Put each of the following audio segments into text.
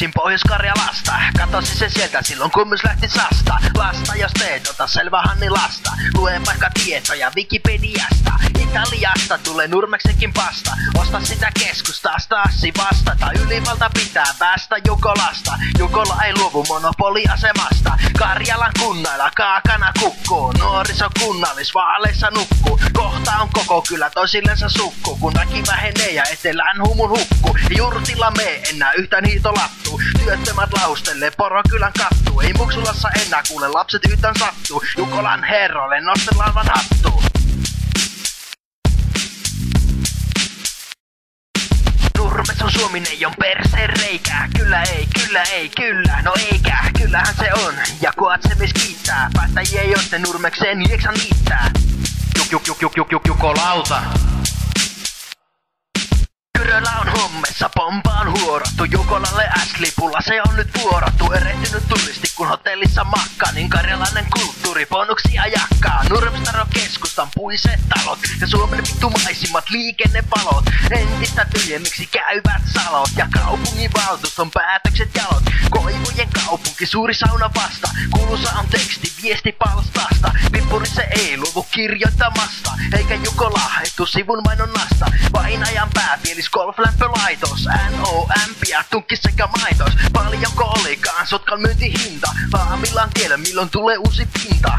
kotoisin Pohjois-Karjalasta. Katosi se sieltä silloin kun myös lähti sasta. Lasta jos teet, ota selvä Hanni lasta. Lue vaikka tietoja Wikipediasta. Italiasta tulee Nurmeksenkin pasta. Osta sitä keskustasta, assi vastata. Ylivalta pitää päästä Jukolasta. Jukola ei luovu monopoliasemasta. Karjalan kunnailla kaakana kukkuu. Nuorisokunnallis vaaleissa nukkuu. Kohta on koko kyllä toisillensa sukku. Kun väki vähenee ja etelään humun hukku. Jurtilla me enää yhtään hiitolattu. Työttömät laustelee porokylän kattu. Ei muksulassa enää kuule lapset yhtään sattuu. Jukolan herroille nostellaan vaan hattu. Suominen on perseen reikää. Kyllä ei, kyllä ei, kyllä, no eikä, kyllähän se on. Ja Koatsemis kiittää, päättäjiä joiden Nurmekseen lieksan liittää. Juk juk juk juk juk juk jukolauta. Kyrölä on hommessa, pompa on huorattu. Jukolalle S-lipulla, se on nyt vuorattu. Erehtynyt turisti, kun hotellissa makkaa Niin karjalainen kulttuuri bonuksia jakkaa. Nurmestaro keskustan puiset talot Ja Suomen vittumaisimmat liikennevalot. Entistä tyhjemmiksi käyvät salot Ja kaupungin valtuuston päätökset jalot. Koivujen kaupunki, suuri sauna vasta. Kuulussa on teksti, viesti palstasta Vippurissa ei luovu kirjoittamasta Eikä Jukola sivun mainonnasta Vainajan pääpielis golflämpölaitos NOM ja tunkki sekä maitos. Paljonko olikaan sotkan myyntihinta? Paamillaan tiedä milloin tulee uusi pinta.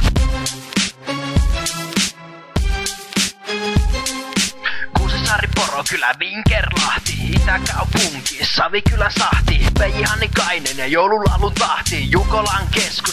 Kuusisaari, Porokylä, Vinkerlahti, Itäkaupunki, Savikylä, Sahti, Peijihannikainen ja joululaulun tahti, Jukolan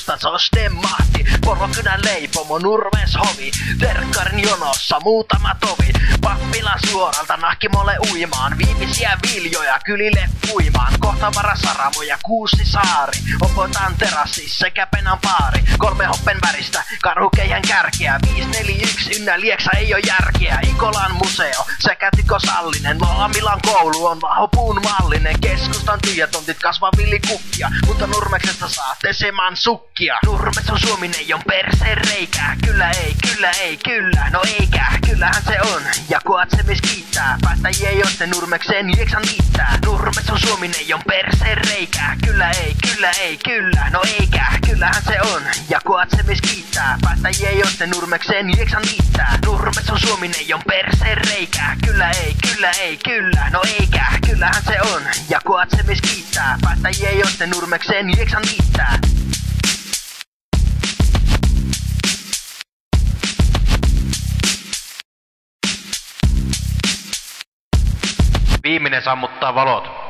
keskusta, Sosten mahti, Porokylän leipomo, Nurmes hovi, Terkkarin jonossa muutama tovi, Pappilan suoralta Nahkimolle uimaan, viimeisiä viljoja kylille puimaan, kohta Saramo ja Kuusi saari, Opotan terassi sekä Penan paari, kolme hoppen väristä, karhukeihän kärkeä, 541 ynnä Lieksa ei oo järkeä, Ikolan museo sekä Tiko Sallinen, Laamilan koulu on vahopuun mallinen, keskustan tyhjätontit kasvaa villikukkia, mutta Nurmeksesta saa tesemään sukkia. Nurmeks on Suominen on perseen reikää, kyllä ei, kyllä ei, kyllä, no eikä, kyllähän se on, ja Koatsemis kiittää, päättäjiä joiden Nurmekseen lieksan liittää. Nurmeks on Suominen on perseen reikää, kyllä ei, kyllä ei, kyllä, no eikä, kyllähän se on, ja Koatsemis kiittää, päättäjiä joiden Nurmekseen lieksan liittää. Nurmeks on Suominen on perseen reikää, kyllä ei, kyllä ei, kyllä, no eikä, kyllähän se on, ja Koatsemis kiittää, päättäjiä joiden Nurmekseen lieksan liittää. Viimeinen sammuttaa valot.